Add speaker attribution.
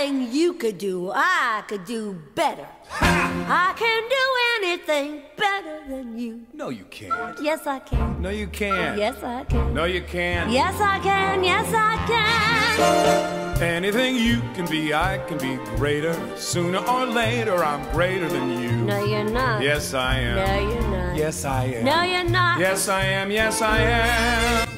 Speaker 1: anything you could do, I could do better. I can do anything better than you.
Speaker 2: No, you can't.
Speaker 1: Yes, I can.
Speaker 2: No, you can't.
Speaker 1: Yes, I can.
Speaker 2: No, you can't.
Speaker 1: Yes, I can. Yes, I can.
Speaker 2: Anything you can be, I can be greater. Sooner or later, I'm greater than you.
Speaker 1: No, you're not.
Speaker 2: Yes, I am.
Speaker 1: No, you're not.
Speaker 2: Yes, I am.
Speaker 1: No, you're not.
Speaker 2: Yes, I am. Yes, I am.